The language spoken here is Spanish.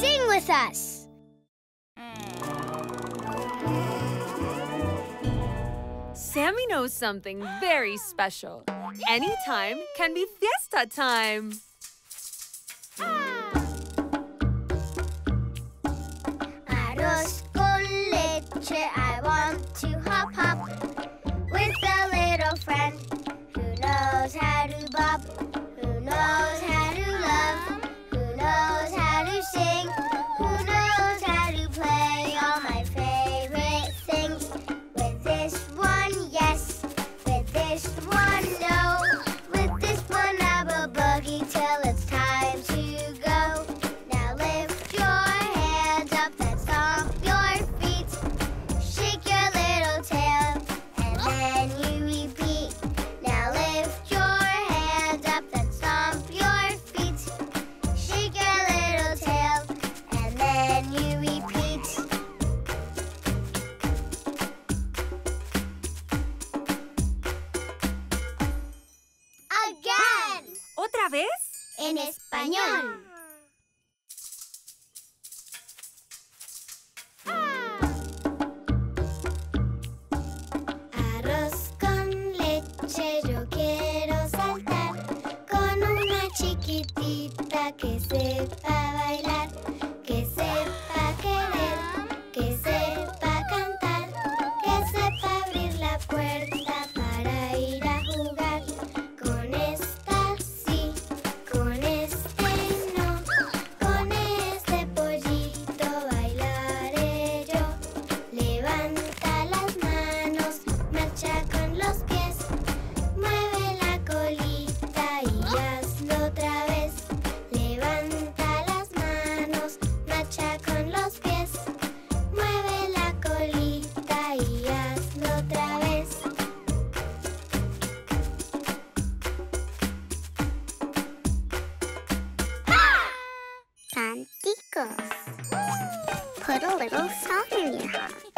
Sing with us. Sammy knows something very special. Any time can be fiesta time. En español, ah. arroz con leche. Yo quiero saltar con una chiquitita que sepa bailar. put a little song in your heart.